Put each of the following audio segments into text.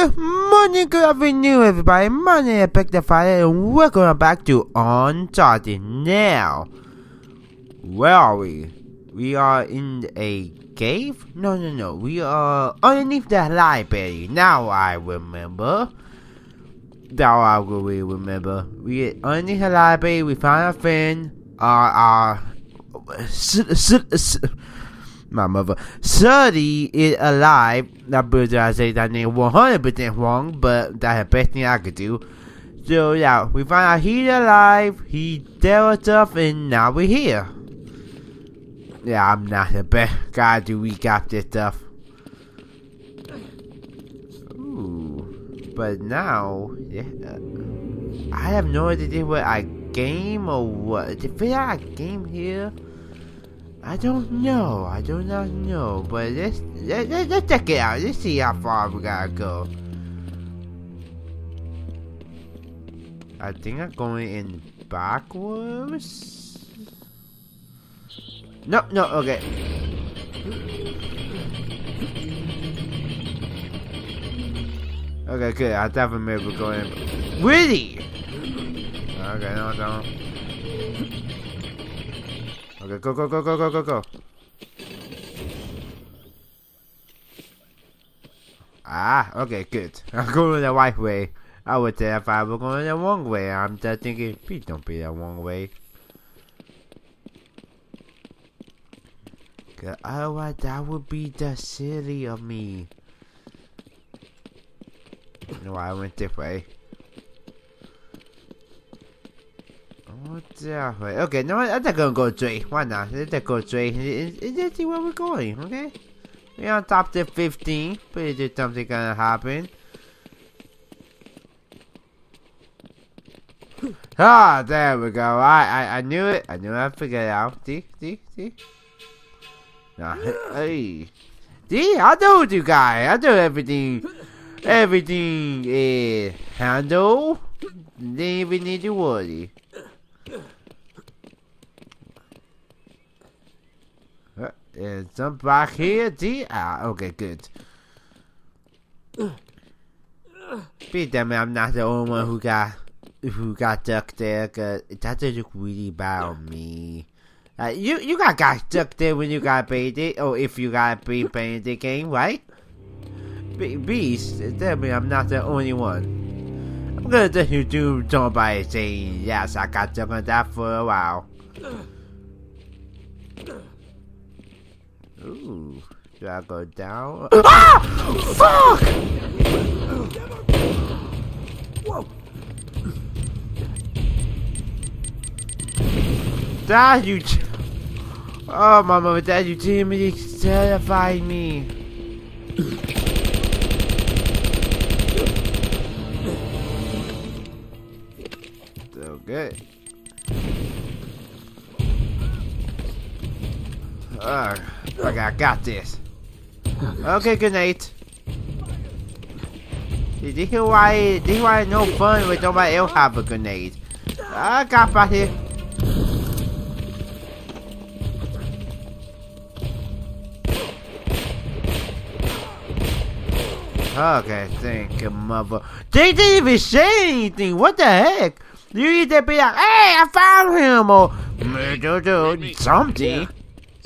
Good morning, good afternoon, everybody. My name is the Fire, and welcome back to Uncharted. Now, where are we? We are in a cave? No, no, no. We are underneath the library. Now I remember. Now I really remember. We're underneath the library. We found a friend. Uh, uh, our, our, my mother. Sully is alive. I say that name 100% wrong, but that's the best thing I could do. So yeah, we found out he's alive. He dealt stuff, and now we're here. Yeah, I'm not the best guy to recap this stuff. Ooh, but now, yeah, uh, I have no idea what I game or what. Did a game here? I don't know. I do not know. But let's let, let, let's check it out. Let's see how far we gotta go. I think I'm going in backwards. No, no, okay. Okay, good. I definitely remember going. Really? Okay, no, don't. Okay, go, go, go, go, go, go, go. Ah, okay, good. I'm going the right way. I would say if I were going the wrong way. I'm just thinking, please don't be the wrong way. Otherwise, that would be the silly of me. No, I went this way. What the way? Okay, no, I'm not gonna go straight. Why not? Let's go straight. Let's where we're going, okay? We're on top to 15. Pretty sure something gonna happen. Ah, there we go. I, I, I knew it. I knew I'd figure it out. See, see, see. Nah, hey. See, I told you guys. I do everything. Everything is handled. Didn't even need to worry. And some back here. See? Ah, okay, good. Be damn it, I'm not the only one who got who got ducked there. Cause that does look really bad on me. Uh, you you got got ducked there when you got baited, or if you got be the game, right? Be Beast, tell me I'm not the only one. I'm gonna let you do somebody saying yes, I got stuck on that for a while. Ooh, do I go down? ah! Fuck! Whoa! Dad, you. Oh, my mama, Dad, you Timothy terrified me. so Ugh. Okay, I got this. Okay, good night. Did you hear why? Did you why no fun with nobody else have a grenade? I got back here. Okay, thank you, mother. They didn't even say anything. What the heck? You need to be like, hey, I found him, or something.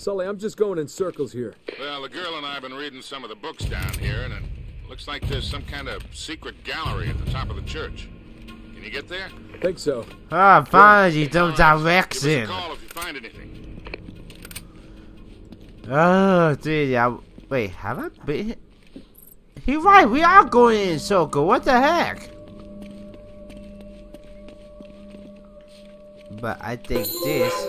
Sully, I'm just going in circles here. Well, the girl and I have been reading some of the books down here, and it looks like there's some kind of secret gallery at the top of the church. Can you get there? Think so. Ah, oh, fine, you don't direction. Call if you find anything. Oh, dude, yeah. Wait, have I been? He right, we are going in circle. What the heck? But I think this.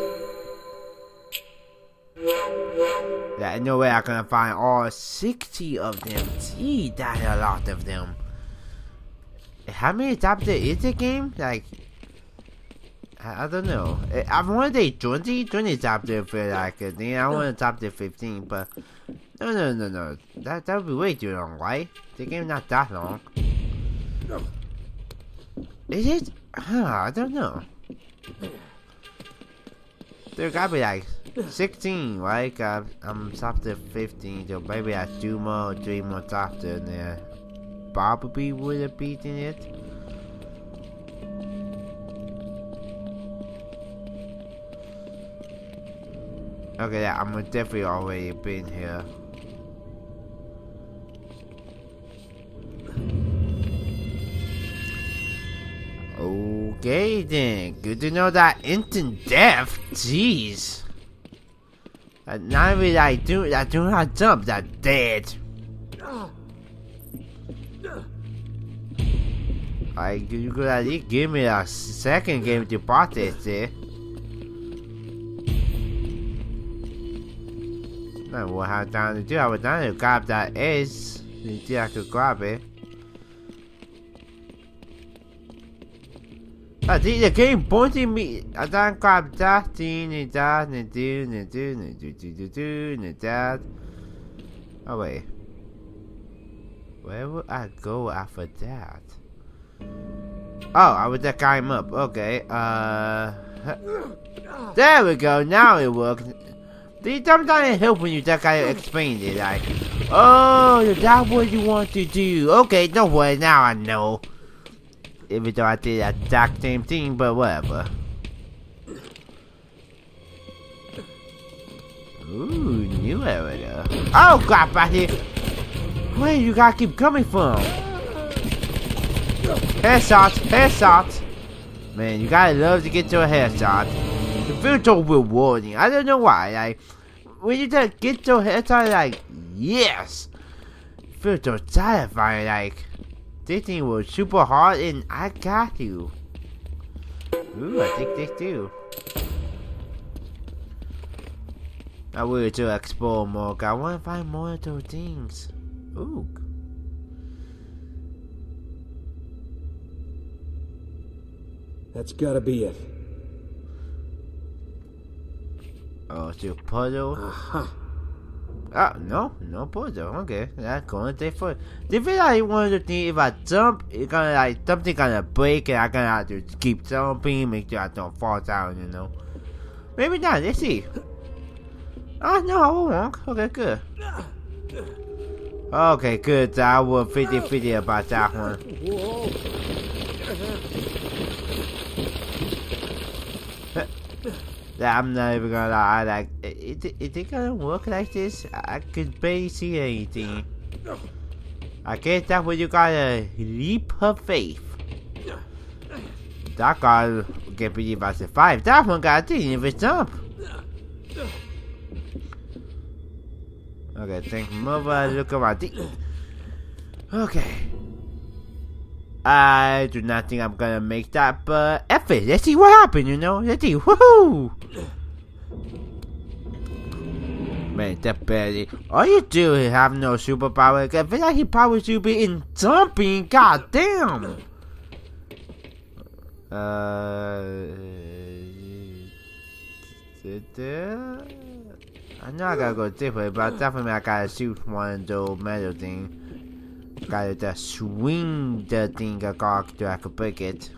Yeah, no way I can find all 60 of them. Gee, that's a lot of them. How many chapters is the game? Like, I, I don't know. I want to say 20, 20 chapters for like a thing. I want to chapter 15, but no, no, no, no. That that would be way too long, right? The game's not that long. Is it? Huh, I don't know. There gotta be like 16, right? I'm I'm chapter 15, so maybe I two more, three more chapters in there. probably would have beaten it. Okay, yeah, I'm definitely already been here. Okay then, good to know that instant death. Jeez. Uh, now that I do, I do not jump, that dead. I you could at least give me a second game to practice it. I have time to do, I was trying to grab that edge. You I could grab it. I think the game pointing me. I don't grab that thing and that and do and do and do do do do and that. Oh wait. Where would I go after that? Oh, I would just climb up. Okay. Uh. There we go. Now it worked. The sometimes help when you just gotta explain it. Like, oh, that's what you want to do. Okay, don't worry. Now I know even though I did the exact same thing, but whatever. Ooh, new area. Oh crap, here! Where you gotta keep coming from? Headshots, headshots! Man, you gotta love to get your headshot. It feels so rewarding. I don't know why. Like, when you just get your headshot, like, yes! Feels so satisfying, like. This thing was super hard and I got you. Ooh, I think this too. I will to explore more. I want to find more of those things. Ooh. That's gotta be it. Oh, it's a puzzle. Uh -huh. Ah, no, no puzzle. Okay, that's going to take for. They feel like one of the things if I jump, it's gonna like something gonna break and I gonna have to keep jumping, make sure I don't fall down, you know. Maybe not, let's see. Ah, no, I won't. Okay, good. Okay, good. I will 50 50 about that one. I'm not even gonna lie, like, is it, is it gonna work like this? I could barely see anything. I guess that's when you gotta leap of faith. That guy can't believe I survived. That one guy didn't even jump. Okay, thank mother. Look around. Okay. I do not think I'm gonna make that, but F it. Let's see what happens, you know? Let's see. Woohoo! Man, that barely. All you do is have no superpower. I feel like he probably should be in jumping. God damn! Uh. I know I gotta go different, but definitely I gotta shoot one of those metal things. Gotta swing the thing cock to I could break it.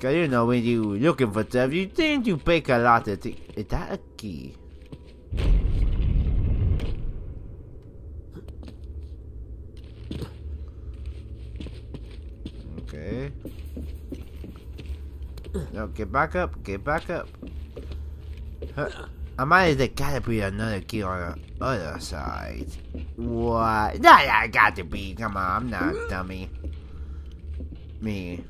Cause you know when you looking for stuff, you think you break a lot of things. Is that a key? Okay. No, get back up, get back up. Huh. I might have gotta be another key on the other side. What? Nah, I got to be. Come on, I'm not a dummy. Me.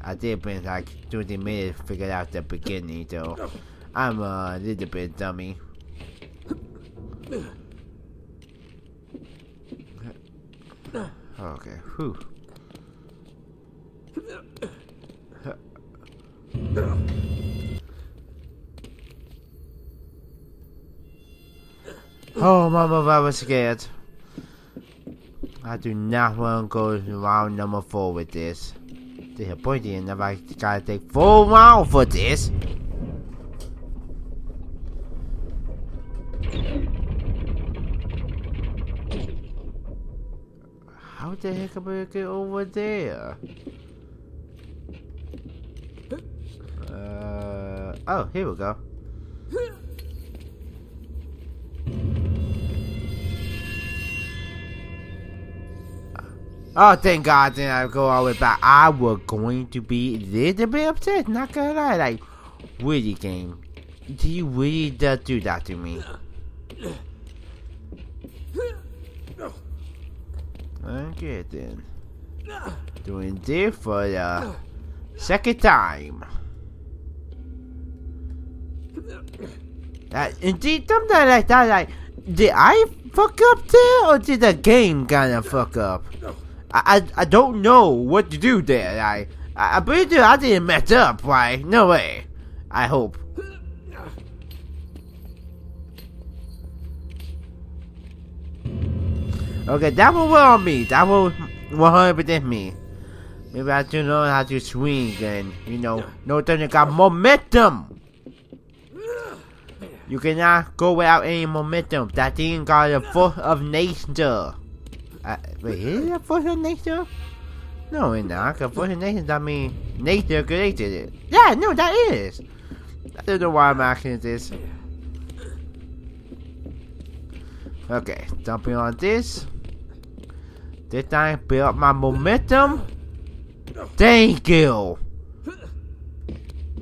I did been like 20 minutes to figure out the beginning, though. I'm a little bit dummy. Okay, whew. Oh, mama, I was scared. I do not want to go round number four with this. Disappointing enough, I gotta take four rounds for this. How the heck am I gonna get over there? Uh, oh, here we go. Oh, thank God, then I go all the way back. I was going to be a little bit upset, not gonna lie. Like, really, game. Do you really do that to me? Okay, then. Doing this for the second time. Uh, indeed, something like that, like, did I fuck up there, or did the game kinda fuck up? I, I, don't know what to do there. I, I, I believe I didn't mess up, right? No way. I hope. Okay, that one on me. That was 100% me. Maybe I do know how to swing and, you know, no you got momentum. You cannot go without any momentum. That thing got a force of nature. Uh, wait, is it of nature? No, it's not. A force of nature, that means nature created it. Yeah, no, that is. I don't know why I'm asking this. Okay, jumping on this. This time, build up my momentum. Thank you.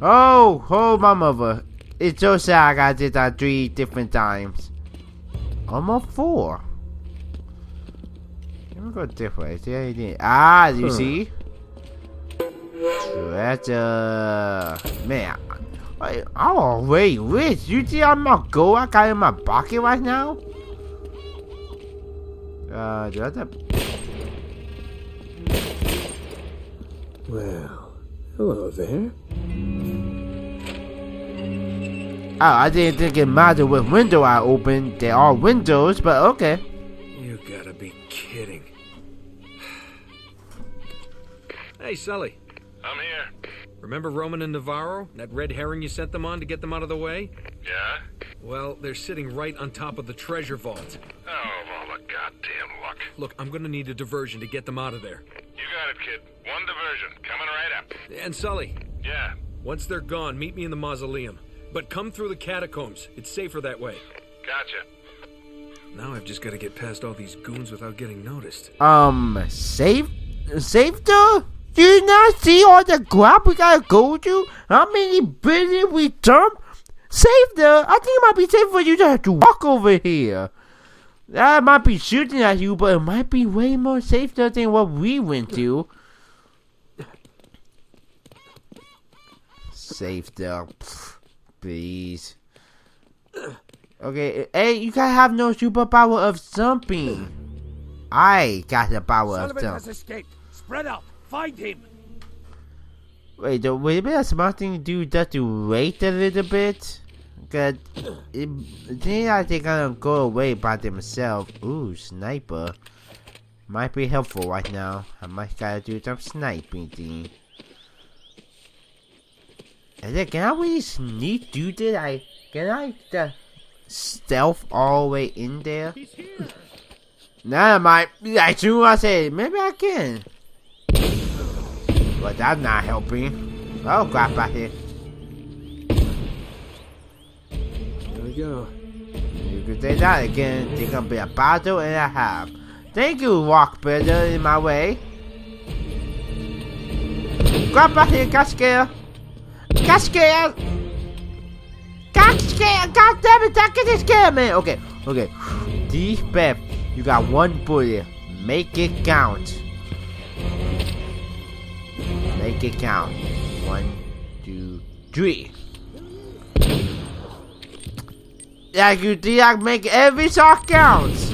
Oh, oh, my mother. It's so sad I got this that three different times. Almost four. Let me go this way. See anything? Ah, you Huh. see? Treasure. Man. I, oh, wait, rich. You see how much gold I got in my pocket right now? Uh, do I have to Well, hello there. Oh, I didn't think it mattered what window I opened. They are windows, but okay. Hey, Sully. I'm here. Remember Roman and Navarro? That red herring you sent them on to get them out of the way? Yeah? Well, they're sitting right on top of the treasure vault. Oh, of all the goddamn luck. Look, I'm gonna need a diversion to get them out of there. You got it, kid. One diversion. Coming right up. And Sully, Yeah. once they're gone, meet me in the mausoleum. But come through the catacombs. It's safer that way. Gotcha. Now I've just gotta get past all these goons without getting noticed. Um, safe, safe though? Do you not see all the crap we gotta go to? How many buildings we dump? Safe though? I think it might be safe for you to have to walk over here. I might be shooting at you, but it might be way more safe than what we went to. Safe though. Please. Okay, hey, you gotta have no superpower of jumping. I got the power of Sullivan jump. has escaped. Spread out. Find him. Wait, the, would it be a smart thing to do just to wait a little bit? Cause it, then I think I'm gonna go away by themselves. Ooh, sniper. Might be helpful right now. I might gotta do some sniping thing. And then, can I really sneak do this? I can I just stealth all the way in there? Nah, my I soon I said maybe I can. But that's not helping. Oh crap out here. There we go. You can say that again. It's gonna be a battle and a half. Thank you, Walk Better, in my way. Crap out here, got scared. Got scared. Got scared. God damn it, that get scared, man. Okay, okay. Deep breath. You got one bullet. Make it count. Make it count. One, two, three. Like you did, I make every shot counts.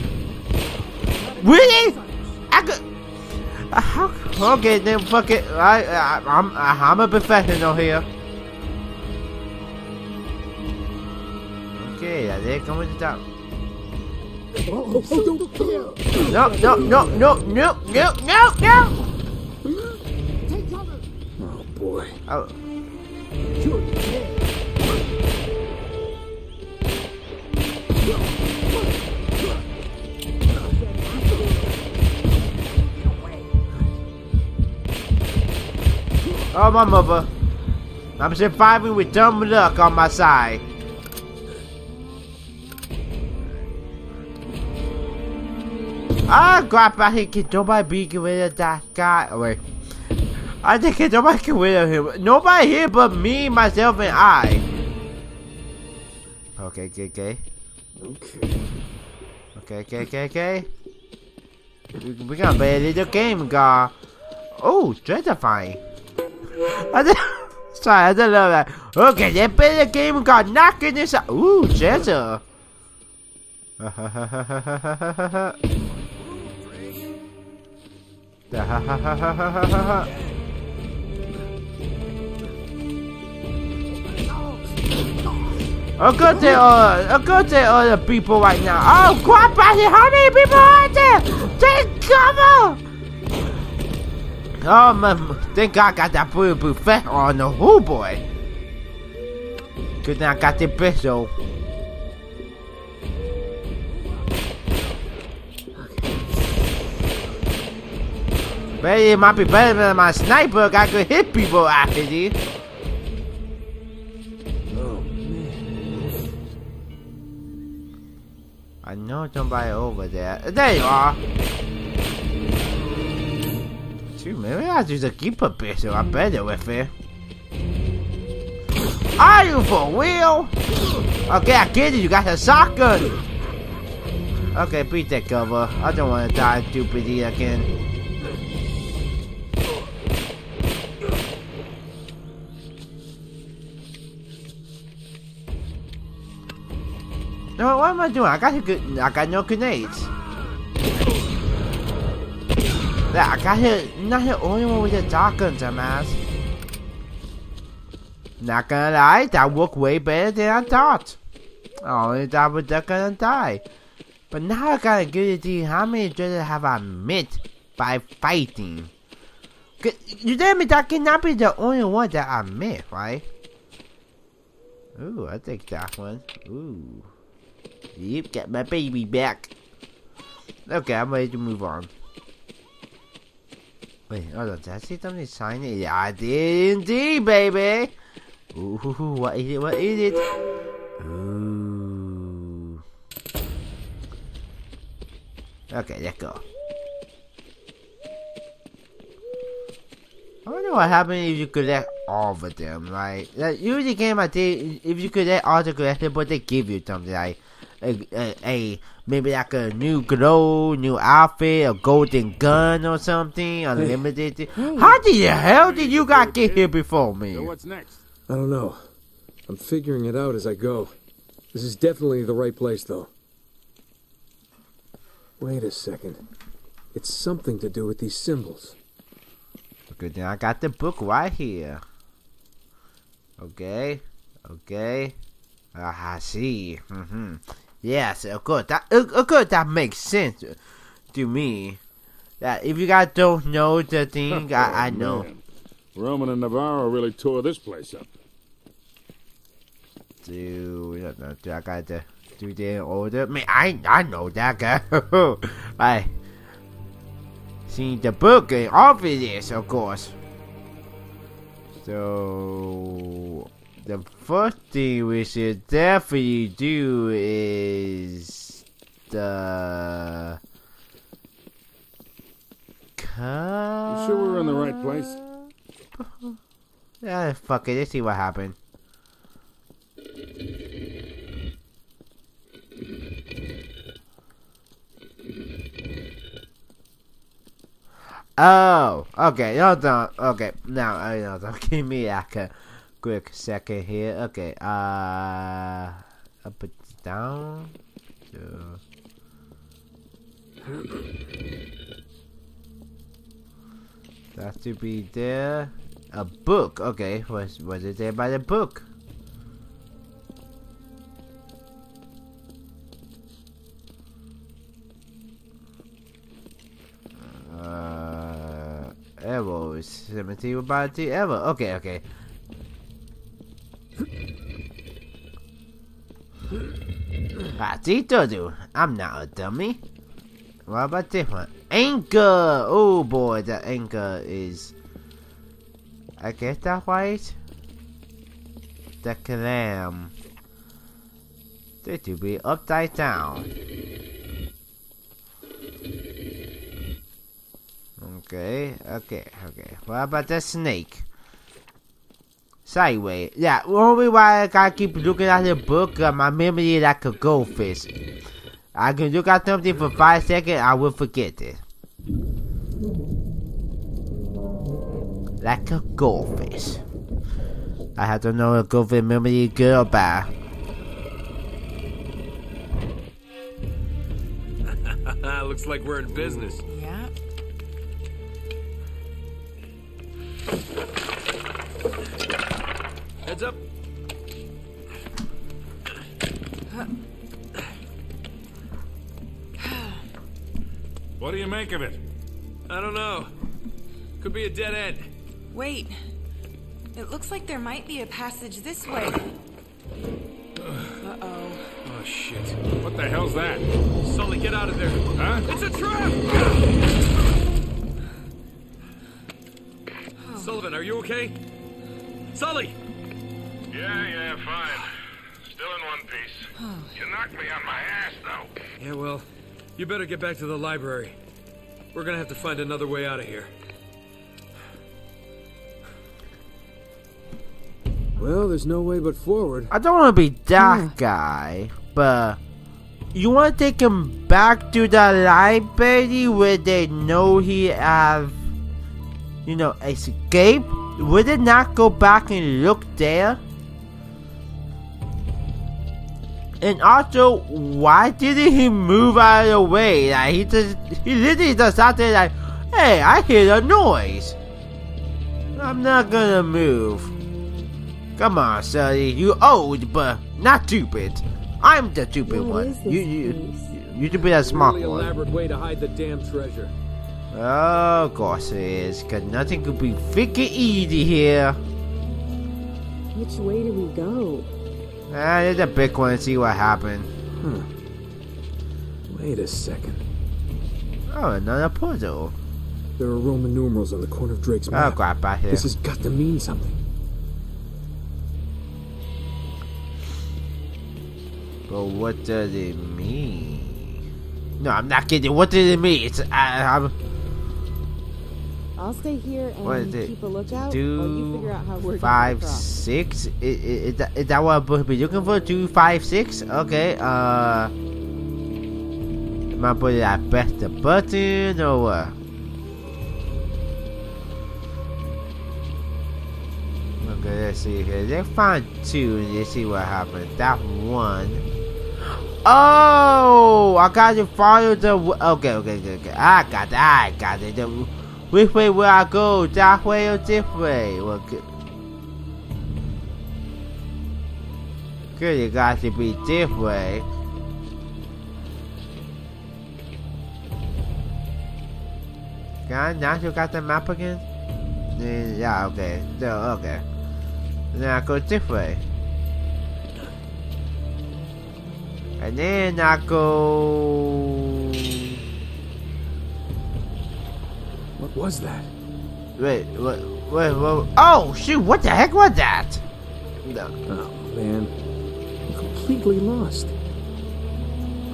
Really? I could. Uh, okay, then fuck it. I, I, I'm, I'm a professional here. Okay, I did come with the top. Oh, don't kill! No, no, no, no, no, no, no, no. Oh boy. Oh, oh, my mother. I'm surviving with dumb luck on my side. I got back can nobody be of that guy? Oh, wait. I think nobody can win him. Nobody here but me, myself, and I. Okay, okay, okay. Okay. Okay, okay, okay, okay. We, we gonna play a little game, guy. Oh, Dreadifying. I sorry, I didn't love that. Okay, let's play the game, guy. Knocking this out. Ooh, treasure. I'll go to uh, I'll go to other people right now. Oh, crap, Bassie, how many people are there? Take cover! Oh, man, thank God I got that blue buffet on the whole boy. Good thing I got the pistol. But it might be better than my sniper. I could hit people after this. Know somebody over there. There you are. Shoot, maybe I just a keep a pistol. I better with it. Are you for real? Okay, I get it. You got a shotgun. Okay, beat that cover. I don't want to die stupidly again. No, what am I doing? I got a good. I got no grenades. Yeah, I got hit. Not hit only one with a shotgun, dumbass. Not gonna lie, that worked way better than I thought. Oh, I only thought was not gonna die. But now I gotta get to see how many dreaded have I met by fighting. You tell me that cannot be the only one that I met, right? Ooh, I take that one. Ooh. Yep, got my baby back. Okay, I'm ready to move on. Wait, hold on, did I see something shiny? Yeah, I did indeed, baby! Ooh, what is it? What is it? Ooh. Okay, let's go. I wonder what happens if you collect all of them, right? Like, usually game I think if you collect all the collectibles, they give you something like a, a, a maybe like a new glow, new outfit, a golden gun or something, unlimited. How the hell did you guys get here before me? So what's next? I don't know. I'm figuring it out as I go. This is definitely the right place, though. Wait a second. It's something to do with these symbols. Good thing I got the book right here. Okay, okay. Ah, I see. Mm-hmm. Yes, of course. That of course that makes sense to me. That if you guys don't know the oh, thing, I, I know. Man, Roman and Navarro really tore this place up. Dude, I. Do I got to do the order? Man, I I know that guy. I seen the book and all of this, of course. So the first thing we should definitely do is the. You sure we're in the right place? Yeah, fuck it. Let's see what happened. Oh, okay. Hold on. Okay, now I know. Give me a quick second here. Okay. Uh, put this down. So. That to be there. A book. Okay, was was it there by the book? Uh, arrows. Cemetery about the arrow. Okay, okay. Patito do. I'm not a dummy. What about this one? Anchor! Oh boy, that anchor is. I guess that right? The clam. They to be upside down. Okay, okay, okay. What about the snake? Sideways. Yeah, only why I gotta keep looking at the book, uh, my memory like a goldfish. I can look at something for five seconds, I will forget it. Like a goldfish. I have to know if goldfish memory is good or bad. Looks like we're in business. Yeah. Heads up. What do you make of it? I don't know. Could be a dead end. Wait. It looks like there might be a passage this way. Uh-oh. Oh shit. What the hell's that? Sully, get out of there. Huh? It's a trap! Oh. Sullivan, are you okay? Sully! Yeah, yeah, fine. Still in one piece. Oh. You knocked me on my ass, though. Yeah, well, you better get back to the library. We're gonna have to find another way out of here. Well, there's no way but forward. I don't want to be that guy, but you want to take him back to the library where they know he have, you know, escaped? Would it not go back and look there? And also, why didn't he move out of the way? Like he just, he literally just sat there like, hey, I hear a noise. I'm not gonna move. Come on, Sully. You old, but not stupid. I'm the stupid What one. is this You, you, place? you should be that smart Really one. elaborate way to hide the damn treasure. Oh, of course it is. Cause nothing could be freaking easy here. Which way do we go? Ah, there's a big one. See what happened. Wait a second. Oh, another puzzle. There are Roman numerals on the corner of Drake's map. Oh, map. crap, back here. This has got to mean something. But what does it mean? No, I'm not kidding. What does it mean? It's I, I'm. I'll stay here and What is it? keep a lookout while you figure out how we're five, six. I- I- Is that, is that what I'm supposed to be looking for? Two, five, six. Okay. Uh. my Am I to press the button or what? Okay, let's see here. Let's find two and let's see what happens. That one. Oh, I got to follow the. Okay, okay, okay, okay. I got it. I got it. The, which way will I go? That way or this way? Well, good. Good, it got to be this way. Can I now you got the map again? Yeah, okay. So, okay. Then I go this way. And then I go. What was that? Wait, what? Wait, wait, oh shoot! What the heck was that? No. Oh, man. I'm completely lost.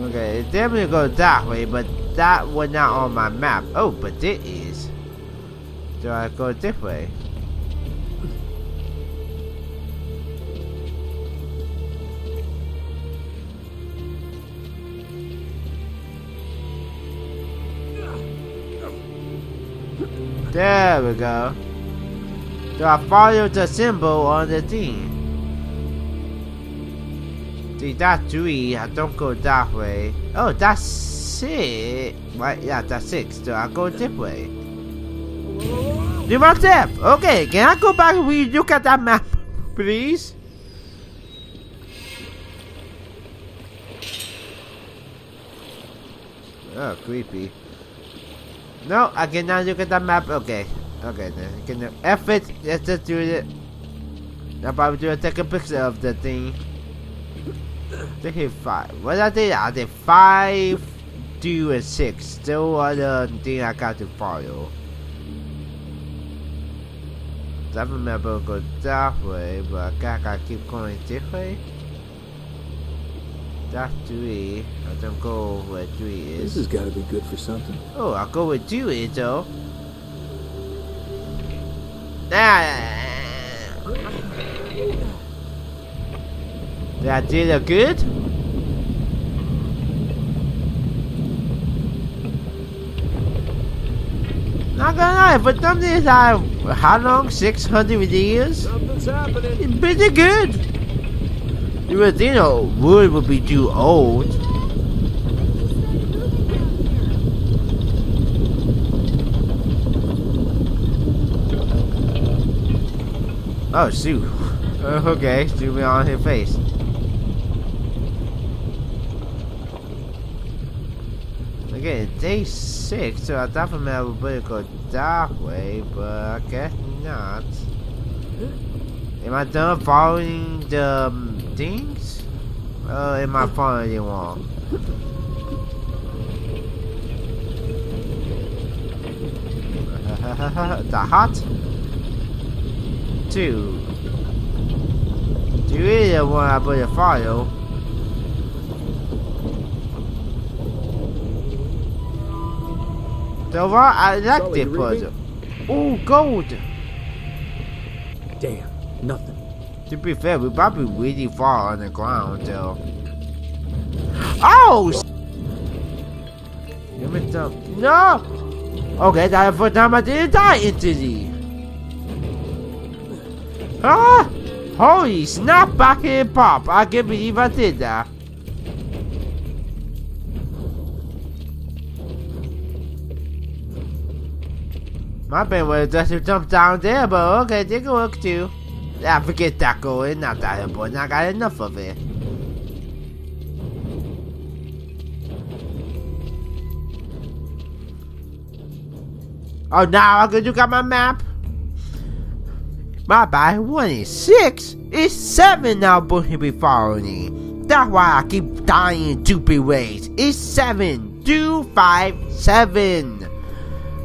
Okay, it definitely go that way, but that was not on my map. Oh, but it is. Do I go this way. There we go. So I follow the symbol on the thing. See, that's three. I don't go that way. Oh, that's six. Right, yeah, that's six. So I go this way. Do step Okay, can I go back and we look at that map, please? Oh, creepy. No, I cannot look at the map. Okay. Okay, then. Can F it. Let's just do it. I'll probably do a take a picture of the thing. They hit five. What are they? Are they five, two, and six? Still are the thing I got to follow. I remember go that way, but I gotta keep going this way. That's three. I don't go where three This is. has got to be good for something. Oh, I'll go with two is though. That did a good? Not gonna lie, for some days I how long? Six hundred years? Something's happening. Pretty good. You would think a wood would be too old. Oh shoot. Uh, okay, zoom in on his face. Okay, day six, so I thought from that would go that way, but I guess not. Am I done following the um, things? Uh, am I following it wrong? the hot two. Do you really want to put a follow? The one I like the you puzzle. Oh, gold! Damn, nothing. To be fair, we probably really far on the ground though. Oh! Give me some. No! Okay, the first time I didn't die instantly. Ah! Holy snap back and pop! I can't believe I did that. My brain would have just jumped down there, but okay, take a look too. Yeah, forget that going, not that important, I got enough of it. Oh, now I you got my map? My bad, one is six. It's seven now, but he be following me. That's why I keep dying stupid ways. It's seven, two, five, seven.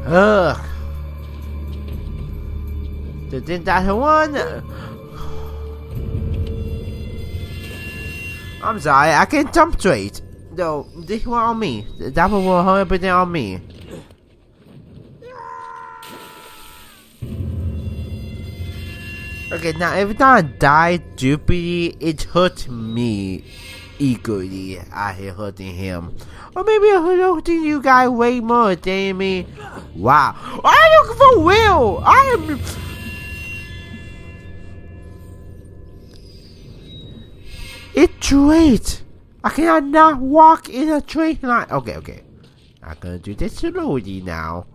Ugh. That's one. I'm sorry, I can't jump straight. No, this one on me. That one will 100% on me. Okay, now every time I die stupidly, it hurts me equally. I hate hurting him. Or maybe I'm hurting you guys way more than me. Wow. I'm looking for Will! I am. It's straight! I cannot not walk in a straight line. Okay, okay. I'm gonna do this slowly now.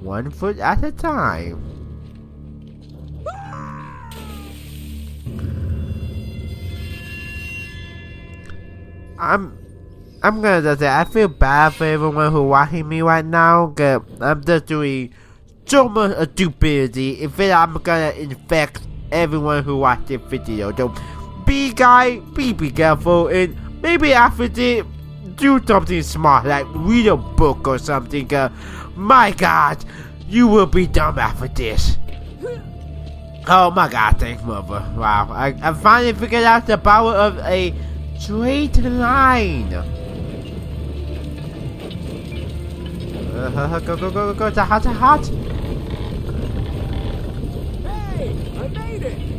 One foot at a time. I'm I'm gonna just say I feel bad for everyone who watching me right now. Cause I'm just doing so much stupidity. if I'm gonna infect everyone who watch this video. So be guy, be be careful, and maybe after this, do something smart like read a book or something. Cause my God, you will be dumb after this. Oh my God, thanks, mother. Wow, I, I finally figured out the power of a straight line. Uh, go, go, go, go, go, to hot, to hot. Hey, I made it.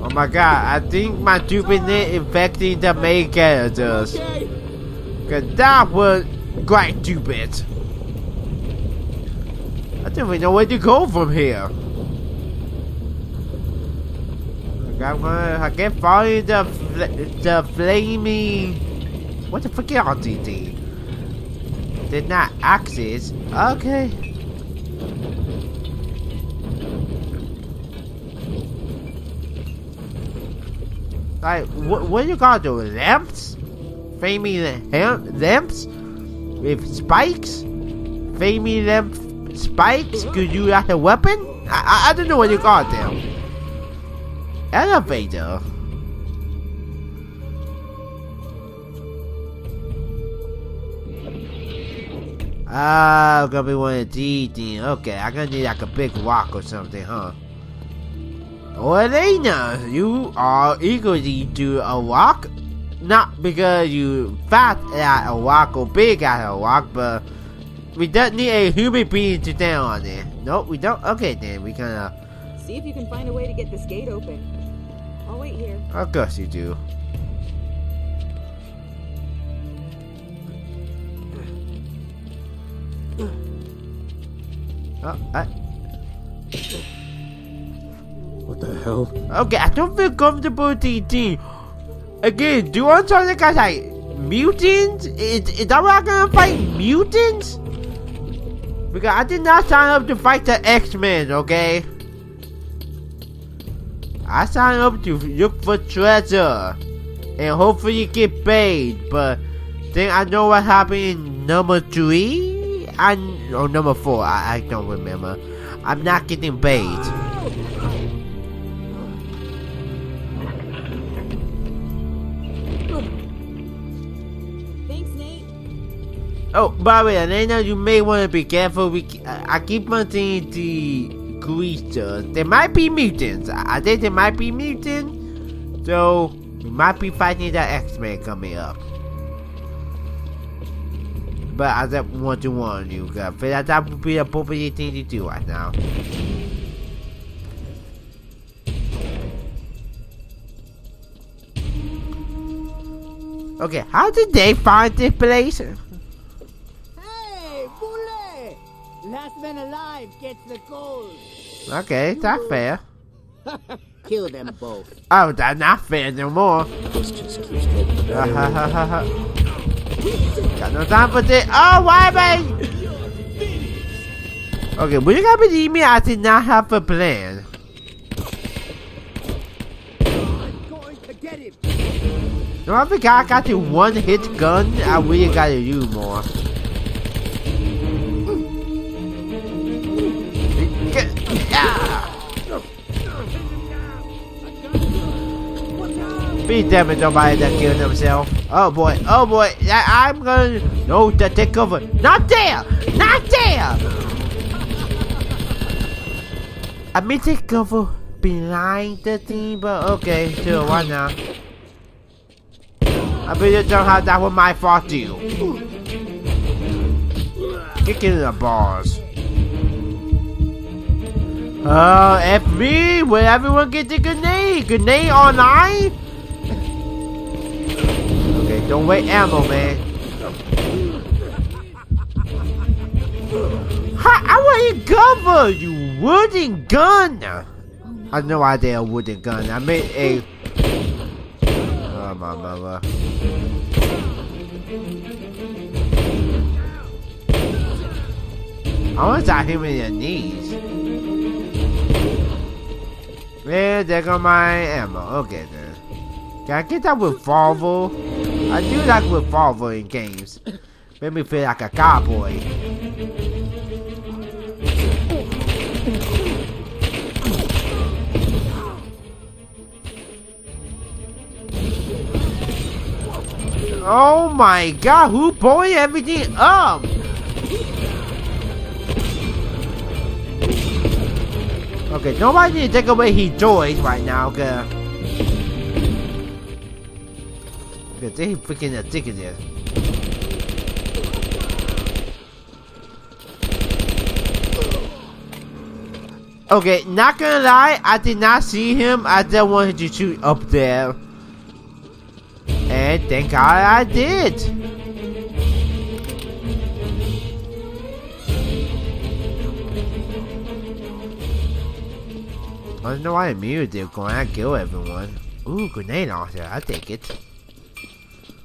Oh my god, I think my stupidness infecting the main characters. Cause that was quite stupid. I don't even know where to go from here. I'm gonna, I can't follow the, fl- the flaming... What the fuck are these things? Did not access. Okay. Like, what, what you call those? Lamps? Flaming lamp, lamps? With spikes? Flaming lamp spikes? Could you like a weapon? I, I, I don't know what you call them. Elevator. Ah, gonna be one of these things. Okay, I'm gonna need like a big rock or something, huh? Well, Elena, you are eagerly to a rock? not because you fat at a rock or big at a rock, but we don't need a human being to stand on it. Nope, we don't. Okay, then we gonna. See if you can find a way to get this gate open. I'll wait here. Of course you do. Oh, I, What the hell? okay, I don't feel comfortable team. Again, do I tell the guys like mutants? Is, is that why I'm gonna fight mutants? Because I did not sign up to fight the X-Men, okay? I signed up to look for treasure and hopefully get paid, but then I know what happened in number three and or number four. I, I don't remember. I'm not getting paid. Oh, by the way, Elena, you may want to be careful. We, I, I keep on seeing the creatures. They might be mutants. I, I think they might be mutants. So, we might be fighting that X-Men coming up. But I just want to warn you, feel like that would be the appropriate thing to do right now. Okay, how did they find this place? Last man alive gets the gold. Okay, that's fair. Kill them both. Oh, that's not fair no more. This just keeps getting. Got no time for this. Oh, why am I? Okay, will you guys believe me? I did not have a plan. Going to get him. No, I forgot I got the one hit gun. I really gotta do more. Be damn it, nobody that killed himself. Oh, oh boy, oh boy, I, I'm gonna. No, to take cover. Not there! Not there! I may take cover behind the thing, but okay, sure, why not? I really don't have that was my fault too. Kicking the balls. Oh, F me! Will everyone get the grenade? Grenade online? Don't wait ammo, man. Ha! I want to cover you wooden gun. I have no idea a wooden gun. I made a. Oh my mother. I want to die him in your knees. Well, there go my ammo. Okay then. Can I get that revolver? I do like revolver in games. Make me feel like a cowboy. Oh my god, who blowing everything up? Okay, nobody need to take away his toys right now, girl. They freaking. Okay, not gonna lie, I did not see him. I just wanted to shoot up there. And thank God I did. I don't know why I'm muted going to kill everyone. Ooh, grenade launcher, I take it.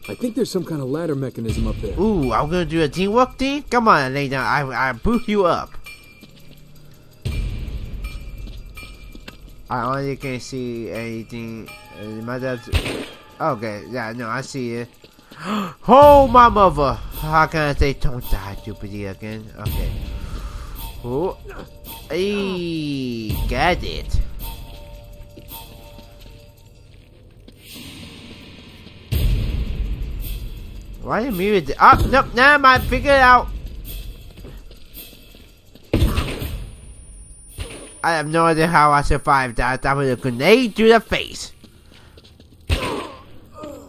I think there's some kind of ladder mechanism up there. Ooh, I'm gonna do a teamwork thing? Come on, lay down. I I boot you up. I only can see anything. Uh, my dad's. Okay, yeah, no, I see it. oh, my mother! How can I say don't die, stupidly again? Okay. Oh, hey, got it. Why you muted? Oh, ah, nope, never mind. Figure it out. I have no idea how I survived that. That was a grenade to the face.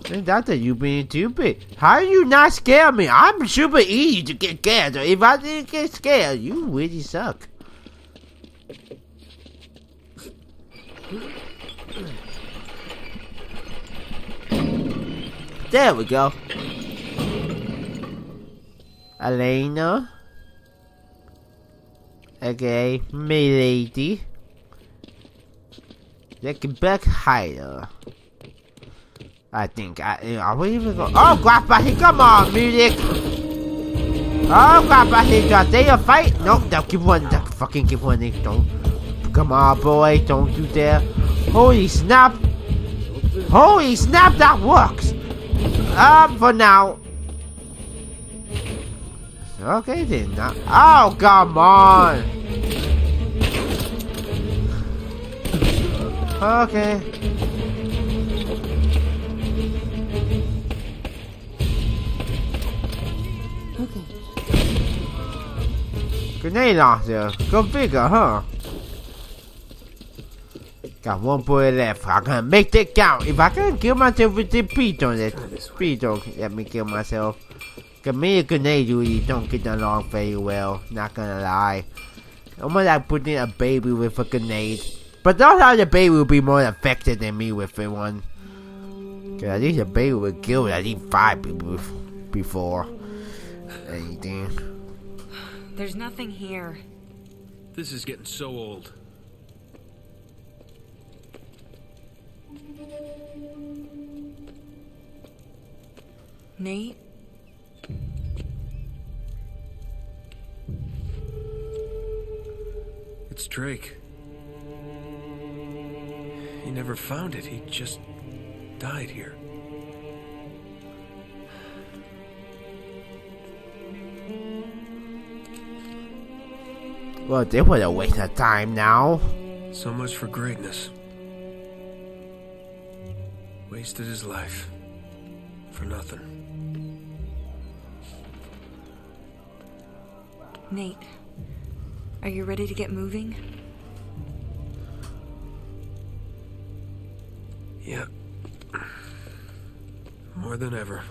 That's a you being stupid. How you not scare me? I'm super easy to get scared. If I didn't get scared, you really suck. There we go. Elena. Okay, milady. Like back higher. I think I are we even go Oh Grandpa he come on music Oh Grandpa he got they a fight No don't keep one don't fucking keep one don't come on boy don't you dare Holy snap Holy snap that works Um for now Okay then Oh come on Okay Okay. Grenade launcher. Go bigger, huh? Got one bullet left. I can make that count. If I can kill myself with the please on it, please don't let me kill myself. Cause me and grenade really don't get along very well. Not gonna lie. Almost like putting a baby with a grenade. But those how the baby will be more affected than me with it one. Cause at least a baby would kill at least five people before anything. There's nothing here. This is getting so old. Nate? It's Drake. He never found it. He just died here. Well, they were a waste of time now. So much for greatness. Wasted his life. For nothing. Nate, are you ready to get moving? Yeah. More than ever.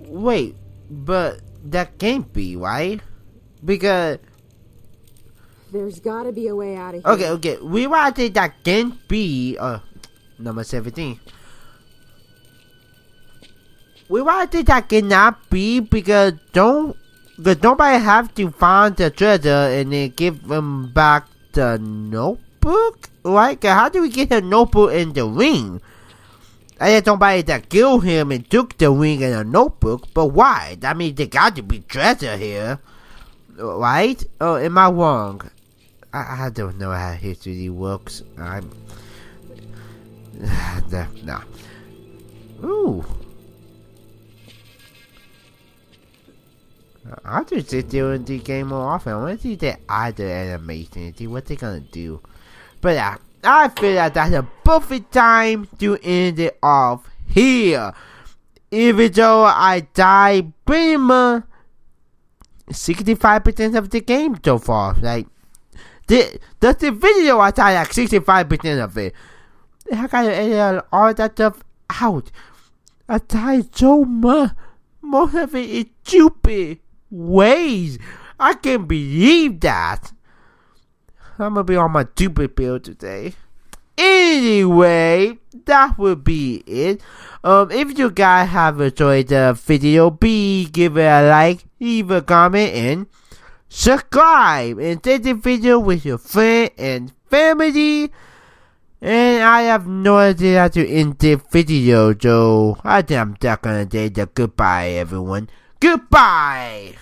Wait, but that can't be, right? Because There's gotta be a way out of here. okay, okay, we might say that can't be uh number seventeen. We might say that cannot be because don't because nobody have to find the treasure and then give them back the notebook? 'Cause how do we get the notebook in the ring? I had somebody that killed him and took the ring and a notebook, but why? That means there got to be treasure here, right? Oh, am I wrong? I, I don't know how history works. I'm. no. Ooh. I'll just sit there and do game more often. I want to see the other animation and see what they're gonna do. But uh, I feel like that's a perfect time to end it off here. Even though I died pretty much 65% of the game so far. Like, the, that's the video I died like 65% of it. I gotta edit all that stuff out. I died so much. Most of it is stupid ways. I can't believe that. I'm gonna be on my stupid bill today. Anyway, that will be it. Um, if you guys have enjoyed the video, please give it a like, leave a comment, and subscribe. And share the video with your friend and family. And I have no idea how to end this video, so I think I'm just gonna say the goodbye, everyone. Goodbye!